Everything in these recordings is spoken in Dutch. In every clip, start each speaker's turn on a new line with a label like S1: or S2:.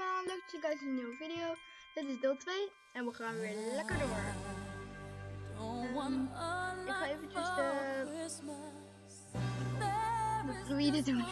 S1: allemaal, leuk dat je kijkt naar een nieuwe video. Dit is deel 2 en we gaan weer lekker door. Ik ga eventjes de, de fluïde doen.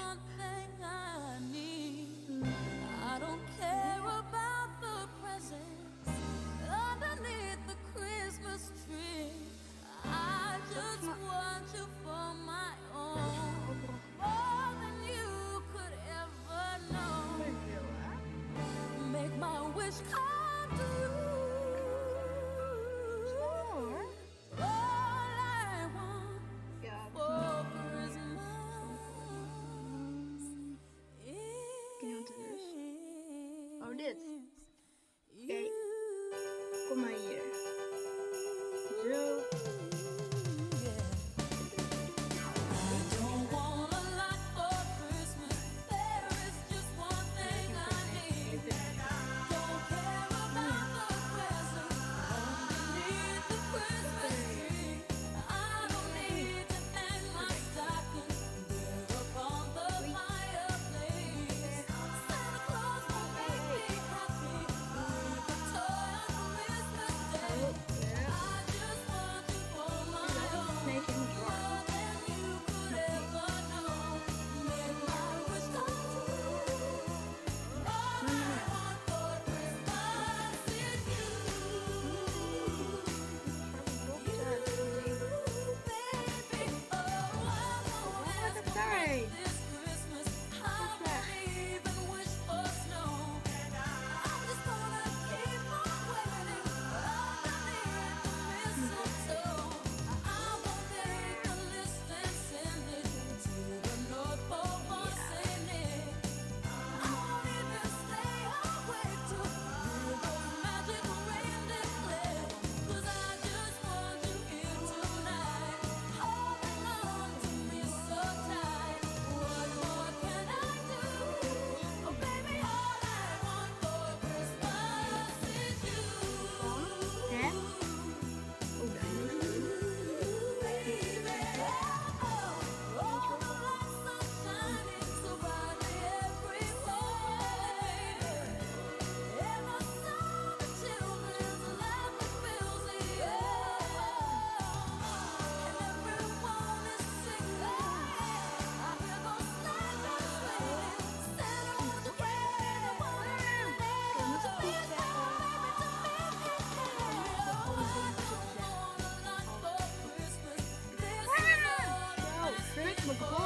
S1: Nicole.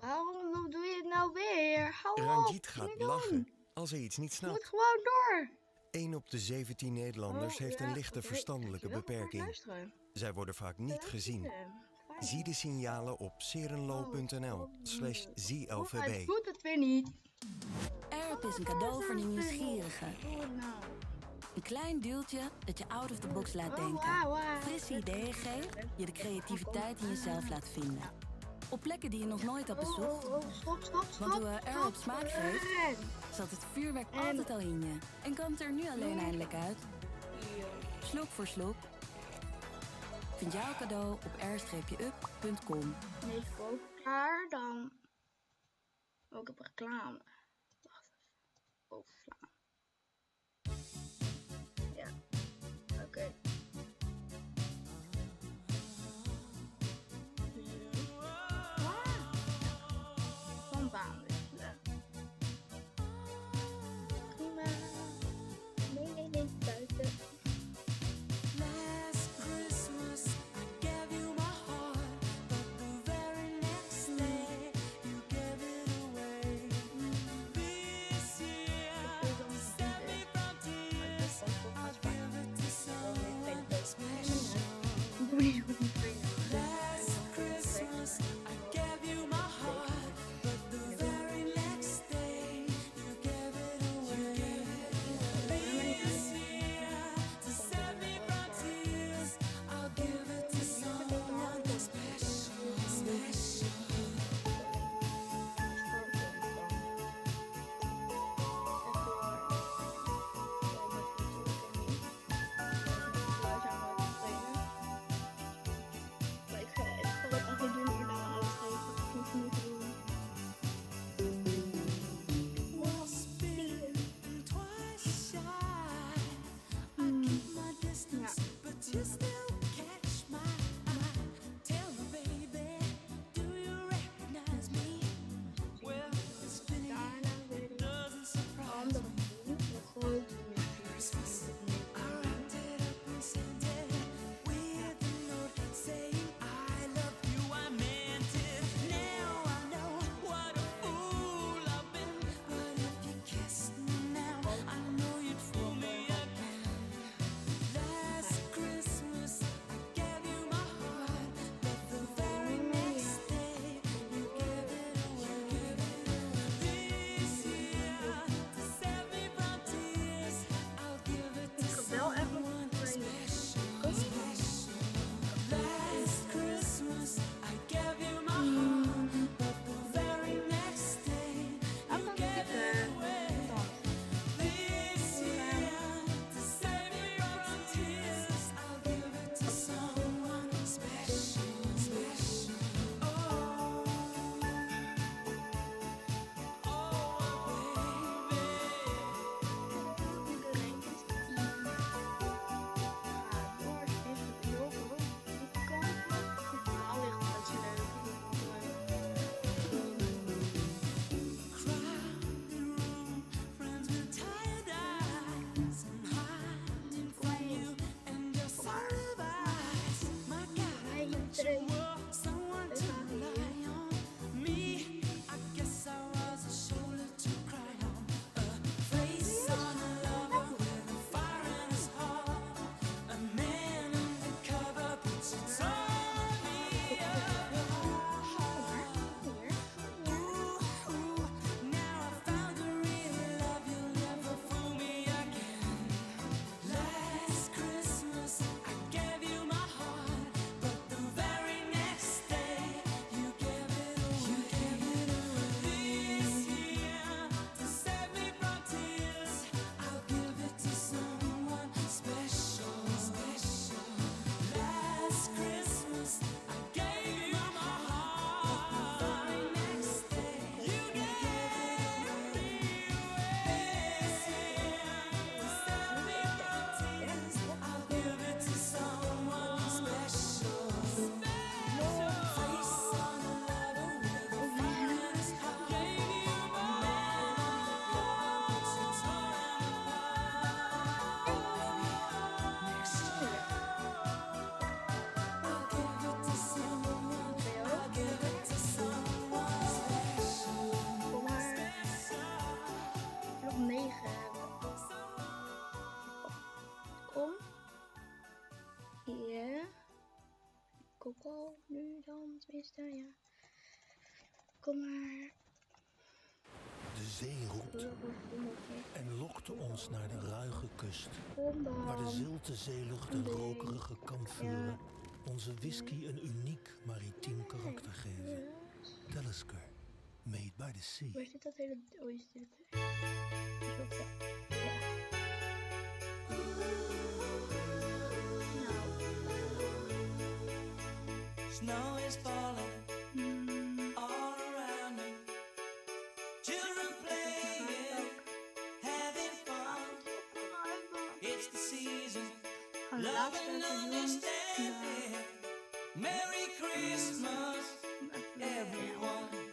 S1: Waarom doe je het nou weer? Hou op.
S2: Ranjit gaat lachen
S1: doen?
S2: als hij iets niet snapt.
S1: moet gewoon door.
S2: 1 op de 17 Nederlanders
S1: Oh,
S2: heeft
S1: ja,
S2: een lichte verstandelijke beperking. Zij worden vaak niet gezien.
S1: Fijn.
S2: Zie de signalen op serenlo.nl slash
S1: Oh,
S2: ZLVB.
S1: hij doet het weer niet.
S3: Airp is een cadeau voor de nieuwsgierigen.
S1: Het nou.
S3: Een klein deeltje dat je out of the box laat
S1: Oh,
S3: denken. Frisse ideeën geeft, je de creativiteit in jezelf laat vinden. Op plekken die je nog nooit hebt
S1: Oh,
S3: bezocht,
S1: oh, oh, stop, stop, stop.
S3: Want hoe er
S1: stop.
S3: op smaak geeft, zat het vuurwerk
S1: En-
S3: altijd al in je. En kan het er nu alleen eindelijk uit. Slok voor slok. Vind jouw cadeau op r-up.com.
S1: Nee, koop klaar dan. Oh, ik heb reclame. Wacht even. Overslaan.
S4: Coco, nu dan, tenminste, ja. Kom maar.
S5: De zee roept en lokte ons naar de ruige kust. Waar de zilte zeelucht en rokerige kampvuren onze whisky een uniek maritiem karakter geven. Talisker, made by the sea.
S4: Waar zit dat hele... Oh, is dit? Is
S1: Snow is falling
S4: mm.
S1: all around me. Children playing, having fun. It's the season, love and understanding. Merry Christmas, everyone.